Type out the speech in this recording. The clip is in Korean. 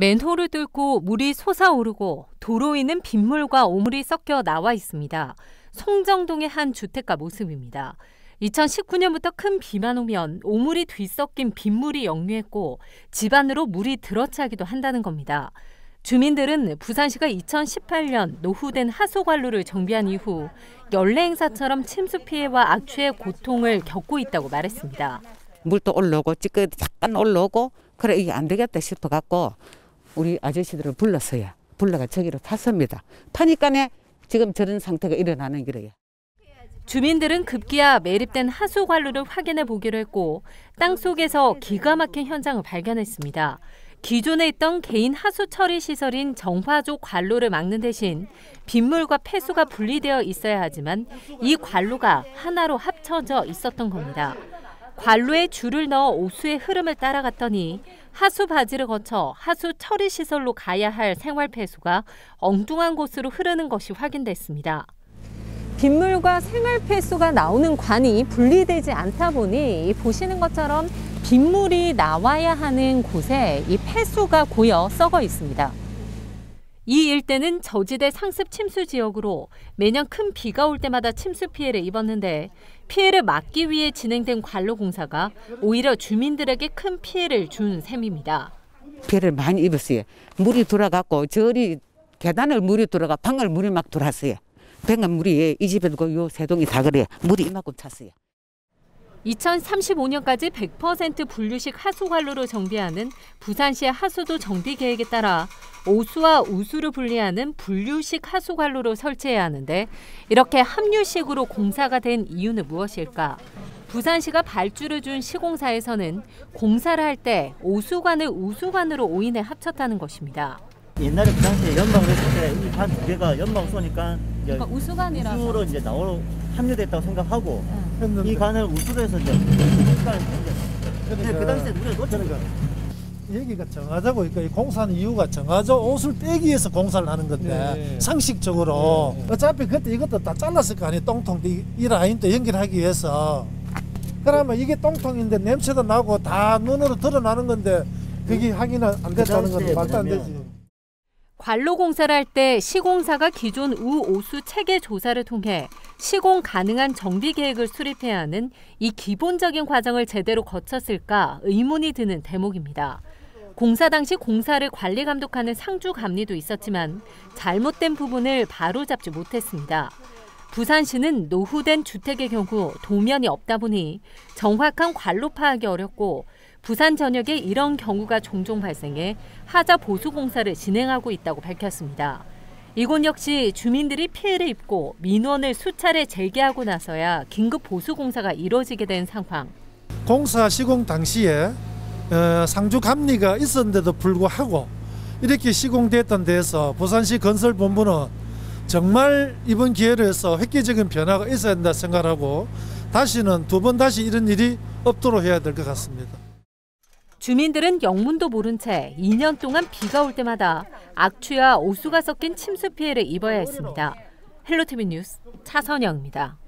맨홀을 뚫고 물이 솟아오르고 도로 위는 빗물과 오물이 섞여 나와 있습니다. 송정동의 한 주택가 모습입니다. 2019년부터 큰 비만 오면 오물이 뒤섞인 빗물이 역류했고 집안으로 물이 들어차기도 한다는 겁니다. 주민들은 부산시가 2018년 노후된 하수관로를 정비한 이후 연례 행사처럼 침수 피해와 악취의 고통을 겪고 있다고 말했습니다. 물도 올라오고 찌꺼기 잠깐 올라오고 그래 이게 안 되겠다 싶어 갖고 우리 아저씨들을 불렀어요. 불러가 저기로 탔습니다. 타니까네 지금 저런 상태가 일어나는 거예요. 주민들은 급기야 매립된 하수 관로를 확인해 보기로 했고 땅 속에서 기가 막힌 현장을 발견했습니다. 기존에 있던 개인 하수 처리 시설인 정화조 관로를 막는 대신 빗물과 폐수가 분리되어 있어야 하지만 이 관로가 하나로 합쳐져 있었던 겁니다. 관로에 줄을 넣어 오수의 흐름을 따라갔더니 하수 바지를 거쳐 하수 처리 시설로 가야 할 생활 폐수가 엉뚱한 곳으로 흐르는 것이 확인됐습니다. 빗물과 생활 폐수가 나오는 관이 분리되지 않다 보니 보시는 것처럼 빗물이 나와야 하는 곳에 이 폐수가 고여 썩어 있습니다. 이 일대는 저지대 상습 침수 지역으로 매년 큰 비가 올 때마다 침수 피해를 입었는데 피해를 막기 위해 진행된 관로 공사가 오히려 주민들에게 큰 피해를 준 셈입니다. 피해를 많이 입었어요. 물이 돌아갔고 저리 계단을 물이 돌아가 방을 물이 막 돌았어요. 뱅간 물이 이 집에도 요 세 동이 다 그래요. 물이 이만큼 찼어요. 2035년까지 100% 분류식 하수관로로 정비하는 부산시의 하수도 정비 계획에 따라 오수와 우수를 분리하는 분류식 하수관로로 설치해야 하는데 이렇게 합류식으로 공사가 된 이유는 무엇일까? 부산시가 발주를 준 시공사에서는 공사를 할 때 오수관을 우수관으로 오인해 합쳤다는 것입니다. 옛날에 그 당시에 연방을 했을 때이반두 개가 연방 쏘니까 그러니까 우수관이라서 우수로 이제 나오 합류됐다고 생각하고 이 관을 우수로 해서 이제 근데 그 당시에 우리가 놓친 그러니까 거야. 여기가 정하자고 그러니까 이 공사하는 이유가 정하자 옷을 빼기 위해서 공사를 하는 건데 네. 상식적으로 어차피 그때 이것도 다 잘랐을 거 아니에요 똥통 이, 이 라인도 연결하기 위해서 그러면 이게 똥통인데 냄새도 나고 다 눈으로 드러나는 건데 그게 확인은 안 됐다는 건 말도 안 되지. 관로 공사를 할 때 시공사가 기존 우오수 체계 조사를 통해 시공 가능한 정비 계획을 수립해야 하는 이 기본적인 과정을 제대로 거쳤을까 의문이 드는 대목입니다. 공사 당시 공사를 관리 감독하는 상주 감리도 있었지만 잘못된 부분을 바로잡지 못했습니다. 부산시는 노후된 주택의 경우 도면이 없다 보니 정확한 관로 파악이 어렵고 부산 전역에 이런 경우가 종종 발생해 하자 보수 공사를 진행하고 있다고 밝혔습니다. 이곳 역시 주민들이 피해를 입고 민원을 수차례 제기하고 나서야 긴급 보수 공사가 이뤄지게 된 상황. 공사 시공 당시에 어, 상주 감리가 있었는데도 불구하고 이렇게 시공됐던 데에서 부산시 건설본부는 정말 이번 기회를 해서 획기적인 변화가 있어야 된다 생각하고 다시는 두 번 다시 이런 일이 없도록 해야 될 것 같습니다. 주민들은 영문도 모른 채 2년 동안 비가 올 때마다 악취와 오수가 섞인 침수 피해를 입어야 했습니다. 헬로티비 뉴스 차선영입니다.